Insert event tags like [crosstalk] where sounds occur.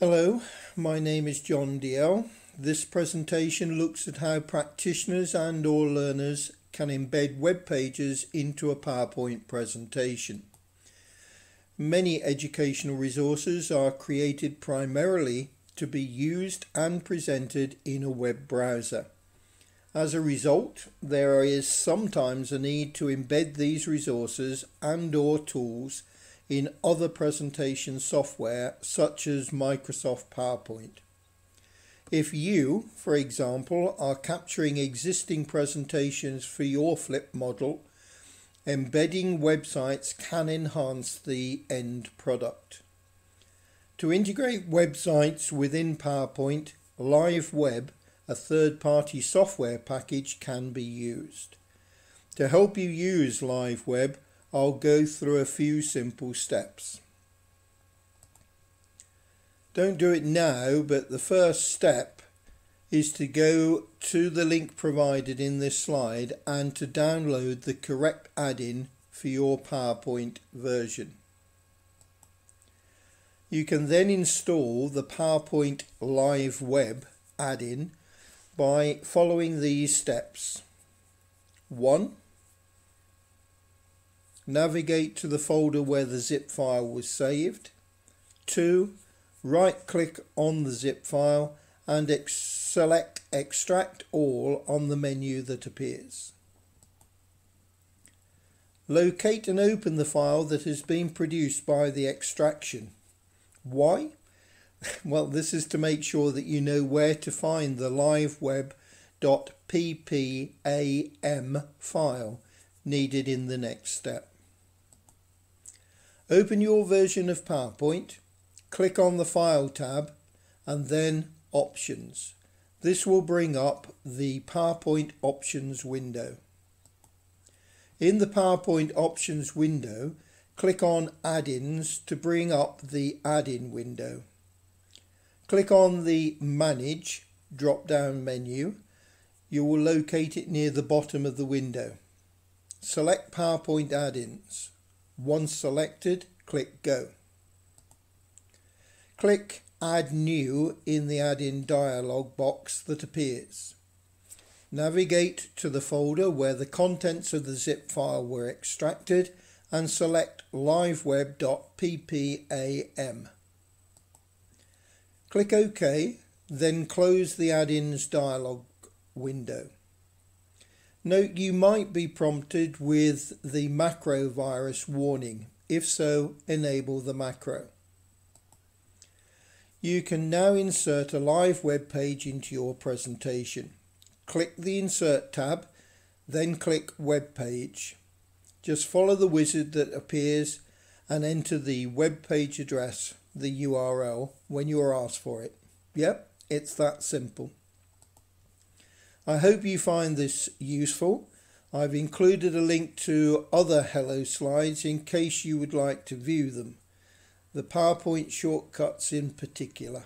Hello, my name is John DL. This presentation looks at how practitioners and or learners can embed web pages into a PowerPoint presentation. Many educational resources are created primarily to be used and presented in a web browser. As a result, there is sometimes a need to embed these resources and or tools in other presentation software such as Microsoft PowerPoint. If you, for example, are capturing existing presentations for your flip model, embedding websites can enhance the end product. To integrate websites within PowerPoint, Live Web, a third-party software package, can be used. To help you use Live Web, I'll go through a few simple steps. Don't do it now, but the first step is to go to the link provided in this slide and to download the correct add-in for your PowerPoint version. You can then install the PowerPoint Live Web add-in by following these steps. 1 navigate to the folder where the zip file was saved. 2. Right click on the zip file and ex select Extract All on the menu that appears. Locate and open the file that has been produced by the extraction. Why? [laughs] Well, this is to make sure that you know where to find the liveweb.ppam file needed in the next step. Open your version of PowerPoint, click on the File tab and then Options. This will bring up the PowerPoint Options window. In the PowerPoint Options window, click on Add-ins to bring up the Add-in window. Click on the Manage drop-down menu. You will locate it near the bottom of the window. Select PowerPoint Add-ins. Once selected, click Go. Click Add New in the Add-in dialog box that appears. Navigate to the folder where the contents of the zip file were extracted and select liveweb.ppam. Click OK, then close the add-ins dialog window. Note you might be prompted with the macro virus warning. If so, enable the macro. You can now insert a live web page into your presentation. Click the Insert tab, then click Web Page. Just follow the wizard that appears and enter the web page address, the URL, when you are asked for it. Yep, it's that simple. I hope you find this useful. I've included a link to other Hello slides in case you would like to view them, the PowerPoint shortcuts in particular.